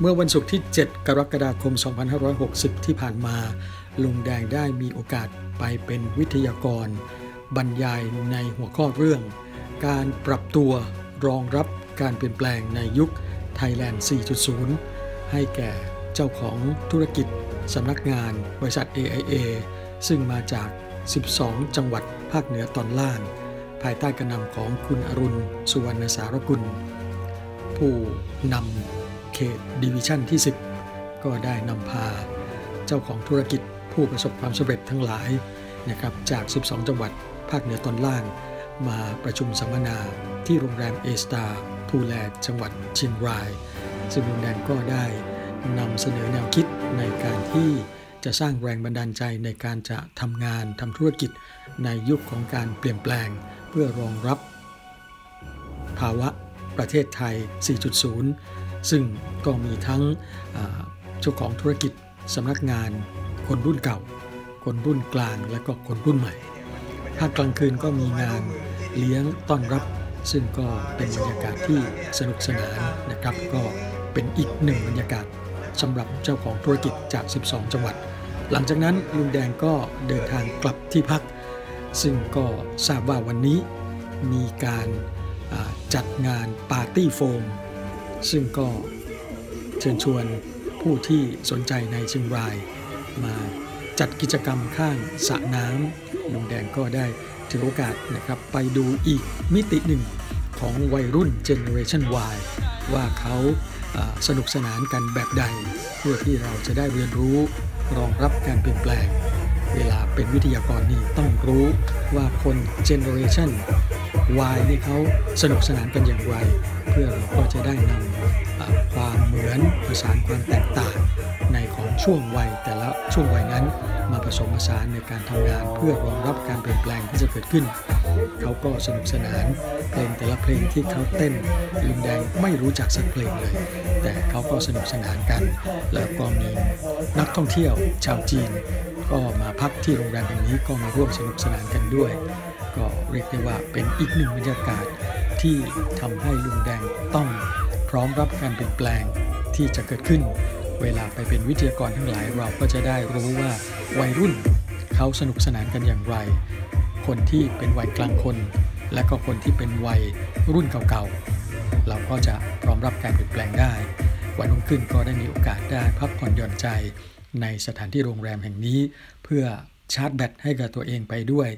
เมื่อวันศุกร์ที่ 7 กรกฎาคม 2560 ที่ผ่านมา ลุงแดงได้มีโอกาสไปเป็นวิทยากร บรรยายในหัวข้อเรื่อง การปรับตัวรองรับการเปลี่ยนแปลงในยุคไทยแลนด์ 4.0 ให้แก่เจ้าของธุรกิจสำนักงานบริษัท AIA ซึ่งมาจาก 12 จังหวัดภาคเหนือตอนล่าง ภายใต้การนำของคุณอรุณ สุวรรณสารกุล ผู้นำ เขต division ที่ 10 ก็ได้นำพาเจ้าของธุรกิจผู้ประสบความสำเร็จทั้งหลายนะครับจาก 12 จังหวัดภาคเหนือตอนล่าง มาประชุมสัมมนาที่โรงแรมเอสตาภูแลจังหวัดเชียงราย ซึ่งลุงแดงก็ได้นำเสนอแนวคิดในการที่จะสร้างแรงบันดาลใจในการจะทำงานทำธุรกิจในยุคของการเปลี่ยนแปลง เพื่อรองรับ ภาวะประเทศไทย 4.0 ซึ่งก็มีทั้งเจ้าของธุรกิจสำนักงานคนรุ่นเก่า คนรุ่นกลางและก็คนรุ่นใหม่ภาคกลางคืนก็มีงานเลี้ยงต้อนรับ ซึ่งก็เป็นบรรยากาศที่สนุกสนานนะครับ ก็เป็นอีกหนึ่งบรรยากาศสำหรับเจ้าของธุรกิจจาก 12 จังหวัด หลังจากนั้นลุงแดงก็เดินทางกลับที่พัก ซึ่งก็ทราบว่าวันนี้มีการจัดงานปาร์ตี้โฟม ซึ่งก็เชิญชวนผู้ที่สนใจในเชียงราย มาจัดกิจกรรมข้างสระน้ำลุงแดงก็ได้ถือโอกาสนะครับไปดูอีกมิติหนึ่งของวัยรุ่นเจเนอเรชัน Y ว่าเขาสนุกสนานกันแบบใด เพื่อที่เราจะได้เรียนรู้รองรับการเปลี่ยนแปลง เวลาเป็นวิทยากรนี่ต้องรู้ว่าคนเจเนอเรชัน Y นี่เขาสนุกสนานกันอย่างไร พื่อเราก็จะได้นำความเหมือนประสานความแตกต่างในของช่วงวัยแต่ละช่วงวัยนั้น มาผสมผสานในการทำงาน เพื่อรองรับการเปลี่ยนแปลงที่จะเกิดขึ้น เขาก็สนุกสนานเพลงแต่ละเพลงที่เขาเต้นลุงแดงไม่รู้จักสักเพลงเลย แต่เขาก็สนุกสนานกัน แล้วก็มีนักท่องเที่ยวชาวจีน ก็มาพักที่โรงแรมแห่งนี้ก็มาร่วมสนุกสนานกันด้วย ก็เรียกได้ว่าเป็นอีกหนึ่งบรรยากาศ ที่ทำให้ลุงแดงต้องพร้อมรับการเปลี่ยนแปลงที่จะเกิดขึ้น เวลาไปเป็นวิทยากรทั้งหลายเราก็จะได้รู้ว่าวัยรุ่นเขาสนุกสนานกันอย่างไร คนที่เป็นวัยกลางคน และก็คนที่เป็นวัยรุ่นเก่าๆ เราก็จะพร้อมรับการเปลี่ยนแปลงได้ วันรุ่งขึ้นก็ได้มีโอกาสได้พักผ่อนหย่อนใจ ในสถานที่โรงแรมแห่งนี้ เพื่อชาร์จแบตให้กับตัวเองไปด้วย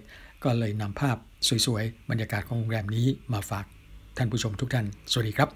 ก็เลยนำภาพ สวยๆ บรรยากาศของโรงแรมนี้มาฝากท่านผู้ชมทุกท่าน สวัสดีครับ